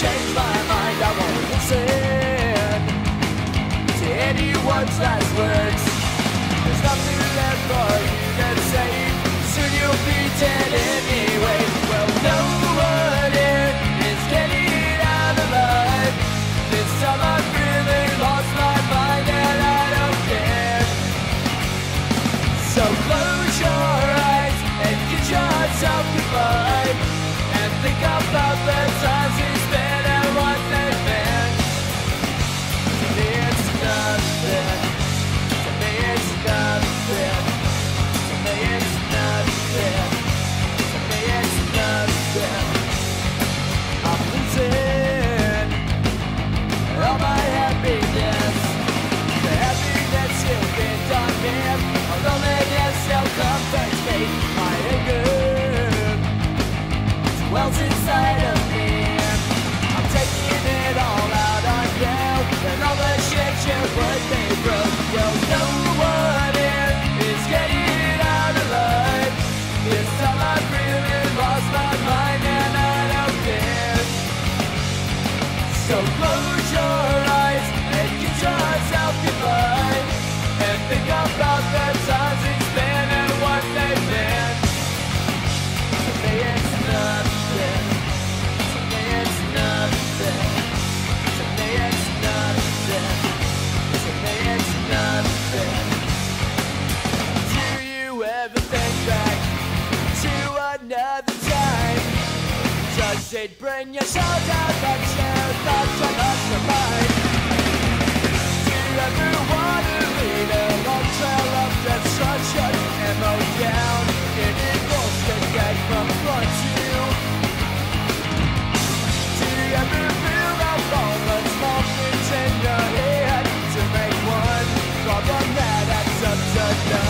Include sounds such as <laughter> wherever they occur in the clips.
change my mind, I won't listen to anyone's last words. There's nothing left for you to say. Soon you'll be dead anyway. bring your soul down, but you thought you lost your mind. Do you ever want to lead a long trail of destruction? Ammo down, it equals get back from front to you. Do you ever feel that all the small things in your head to make one problem that adds up to none?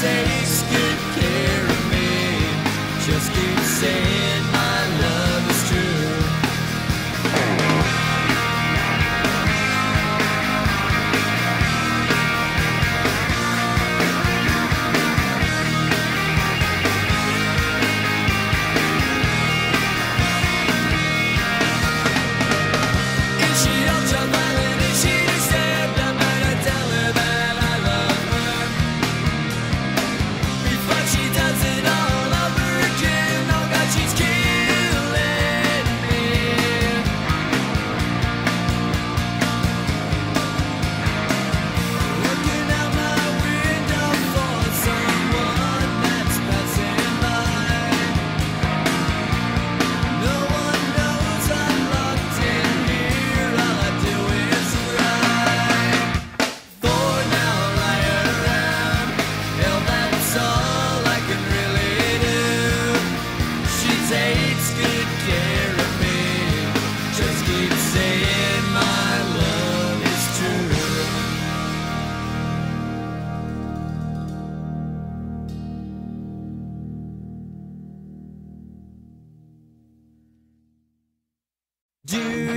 take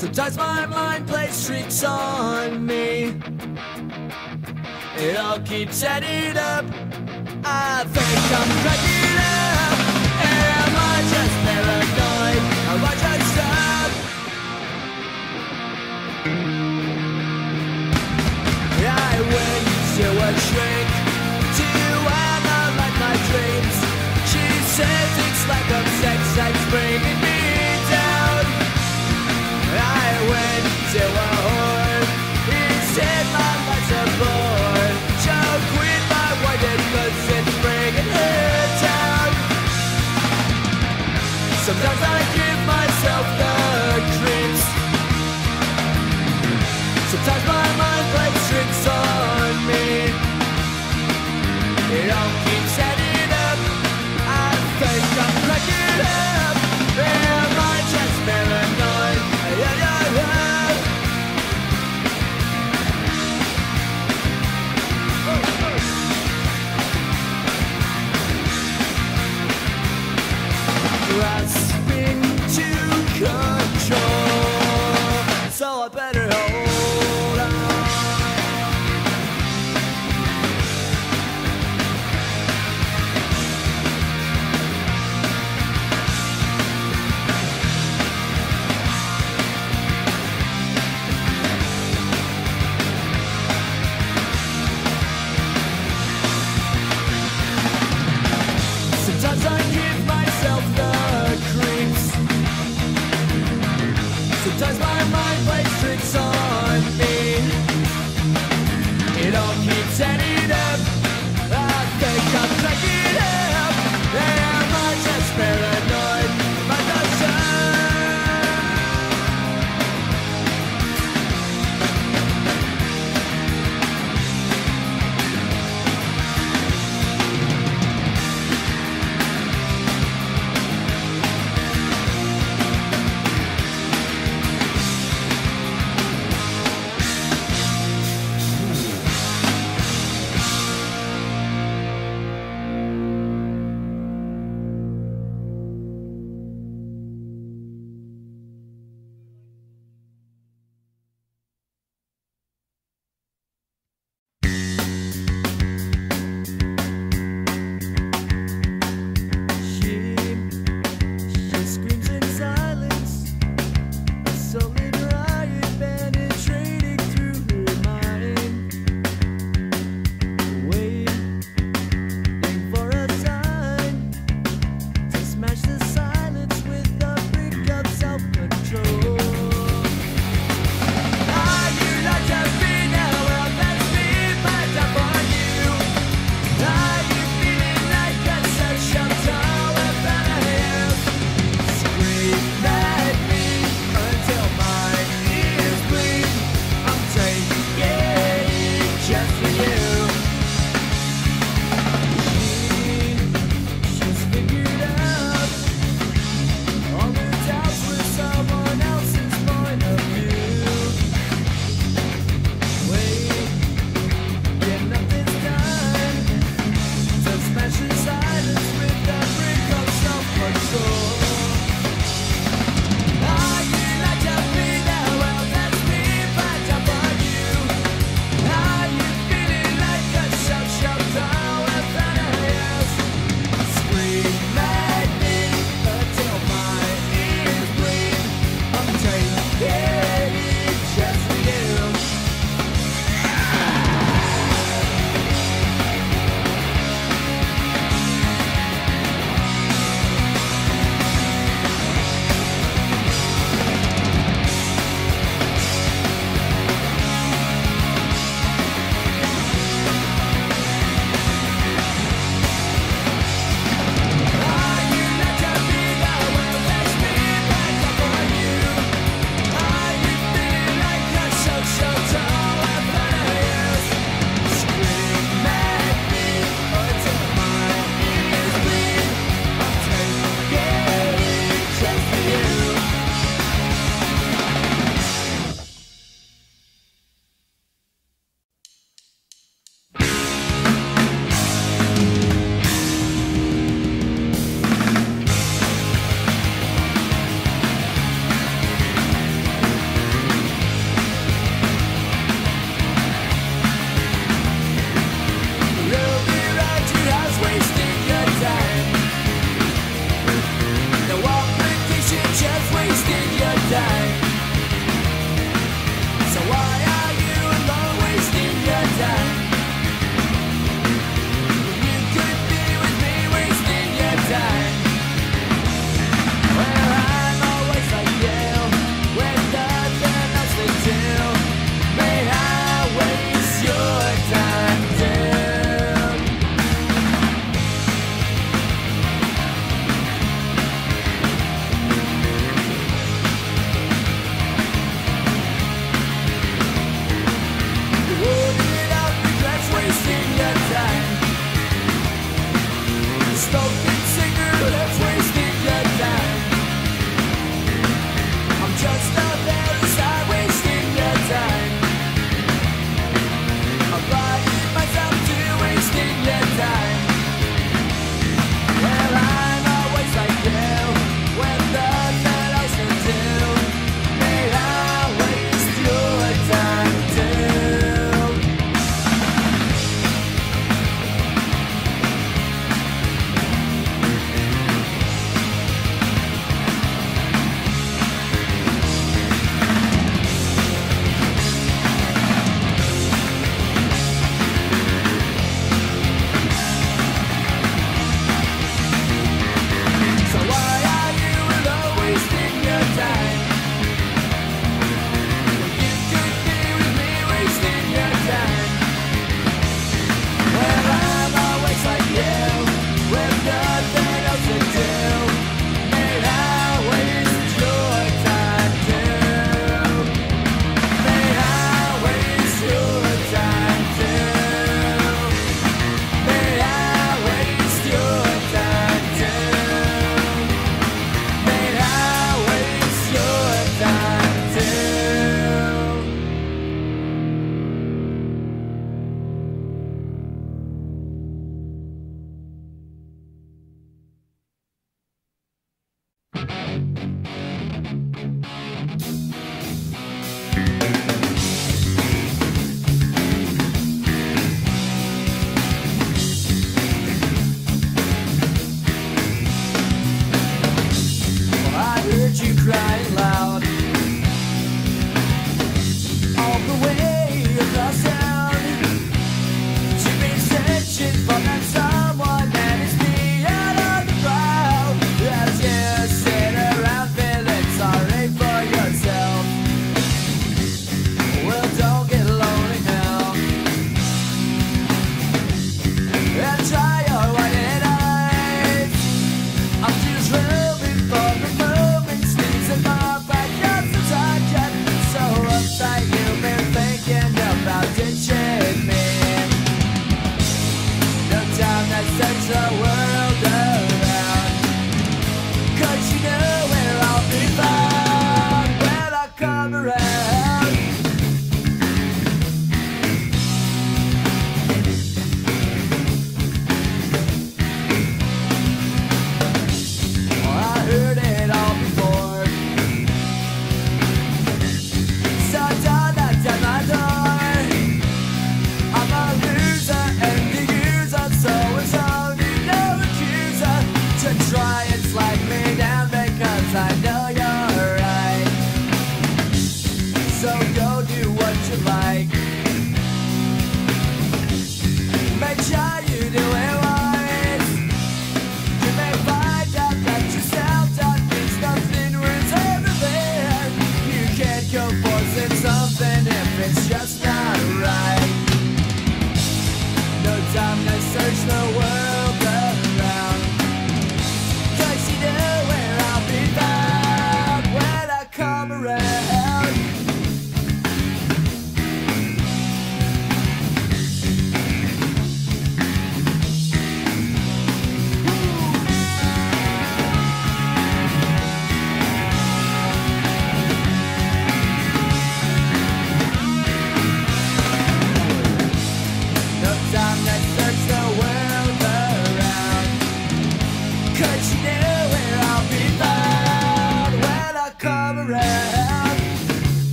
Sometimes my mind plays tricks on me. It all keeps adding up. I think I'm cracking up. Am I just paranoid? Am I just up? I went to a shrink to analyze my dreams. She says it's like a went to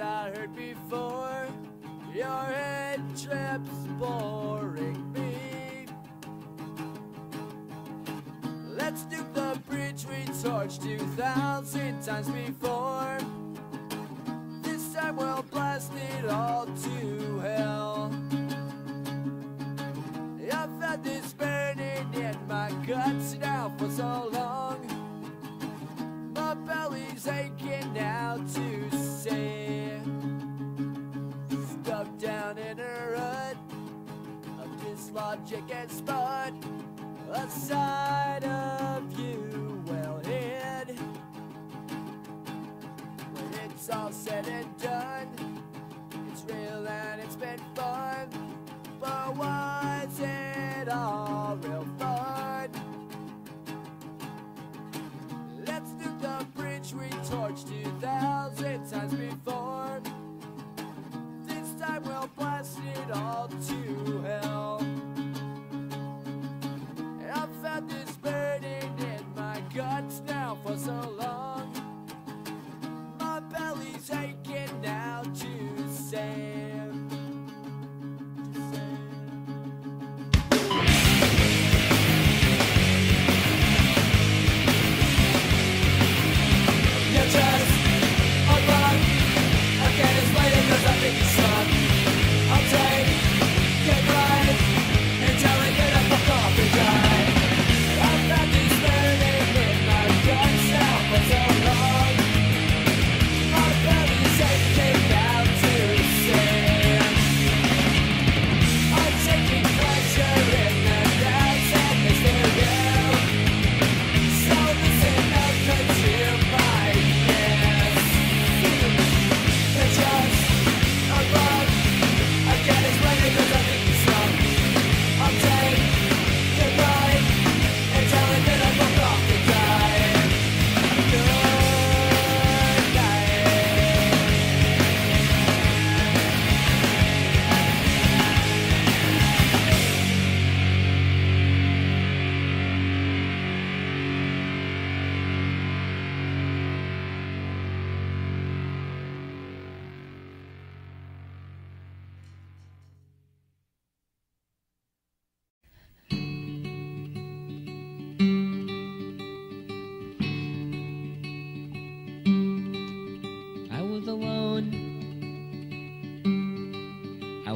I heard before. Your head trips boring me. Let's do the bridge we torched 2,000 times before. This time we'll blast it all to hell. I've had this burning in my guts now for so long.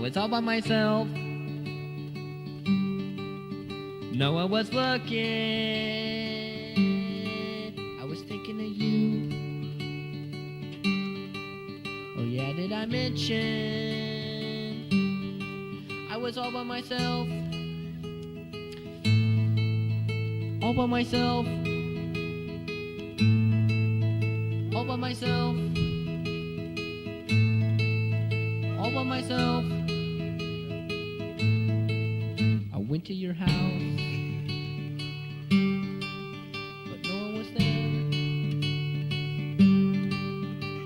now it's all by myself. No one was looking. I was thinking of you. Oh, yeah, did I mention? I was all by myself. All by myself. All by myself. into your house. But no one was there.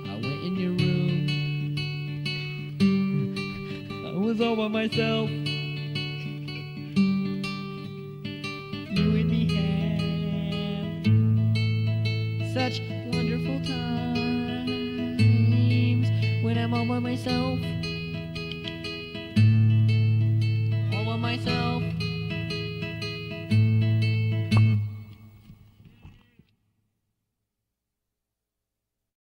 I went in your room. <laughs> I was all by myself.